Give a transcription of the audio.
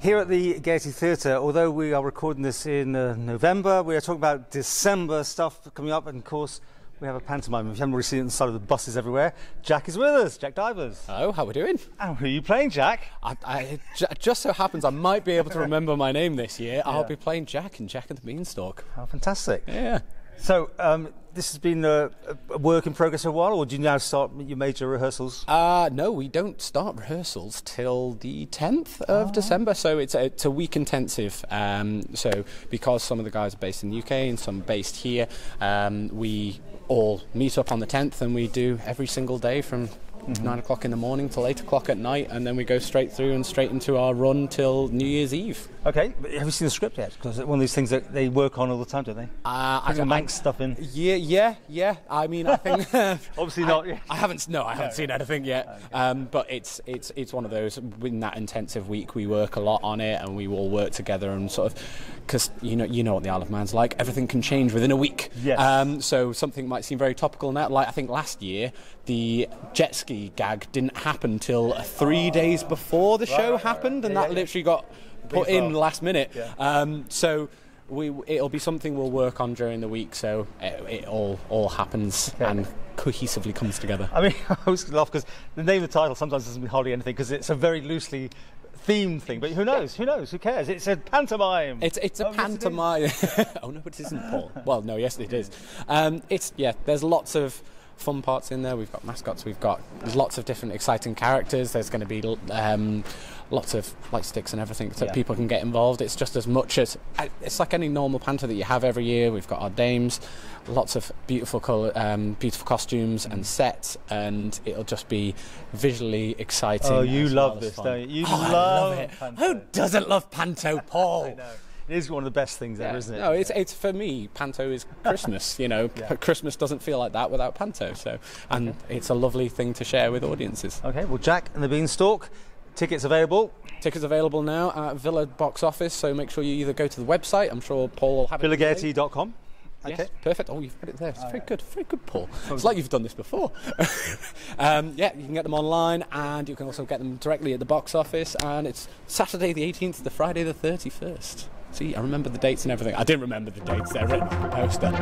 Here at the Gaiety Theatre, although we are recording this in uh, November, we are talking about December stuff coming up, and of course, we have a pantomime. If you haven't already seen it on the side of the buses everywhere, Jack is with us, Jack Divers. Hello, how are we doing? And who are you playing, Jack? I, I, j- just so happens I might be able to remember my name this year. I'll be playing Jack in Jack and the Beanstalk. Oh, fantastic. Yeah. So, um, this has been a, a work in progress for a while, or do you now start your major rehearsals? Uh, no, we don't start rehearsals till the 10th of December, so it's a, it's a week intensive. Um, so, because some of the guys are based in the UK and some based here, um, we all meet up on the 10th and we do every single day from nine o'clock in the morning till eight o'clock at night, and then we go straight through and straight into our run till New Year's Eve. Okay, but have you seen the script yet? Because it's one of these things that they work on all the time, don't they? Uh, Put the Manx stuff in. Yeah, yeah, yeah. I mean, I think Obviously not, yeah. I haven't. No, I haven't seen anything yet. Um, but it's it's it's one of those. In that intensive week, we work a lot on it, and we all work together and sort of because you know you know what the Isle of Man's like. Everything can change within a week. Yes. Um, so something might seem very topical now. Like I think last year, the jet ski gag didn't happen till three days before the show happened, and Yeah, that yeah, literally got put in last minute. Yeah. Um, so we it'll be something we'll work on during the week, so it, it all all happens Okay. and cohesively comes together. I mean, I always laugh because the name of the title sometimes doesn't mean hardly anything because it's a very loosely themed thing. But who knows? Who knows? Who cares? It's a pantomime. It's it's a Oh, yes, it pantomime. oh no, it isn't, Paul. Well, no, yes, it is. Um, it's yeah. There's lots of fun parts in there. We've got mascots. We've got lots of different exciting characters. There's going to be um, lots of light sticks and everything so Yeah. people can get involved. It's just as much as it's like any normal panto that you have every year. We've got our dames, lots of beautiful colour, um, beautiful costumes and sets, and it'll just be visually exciting. Oh, you as well love this, don't you? You Oh, love love it. panto. Who doesn't love panto, Paul? It is one of the best things ever, isn't it? No, it's it's for me. Panto is Christmas. You know, Yeah. Christmas doesn't feel like that without Panto. So, and it's a lovely thing to share with audiences. Okay, well, Jack and the Beanstalk, tickets available. Tickets available now at Villa Box Office. So make sure you either go to the website. I'm sure Paul will have it. Yes, Okay. perfect. Oh, you've got it there. It's very good. Very good, Paul. It's like you've done this before. um, yeah, you can get them online, and you can also get them directly at the box office. And it's Saturday the 18th to Friday the 31st. See, I remember the dates and everything. I didn't remember the dates. They're written on the poster.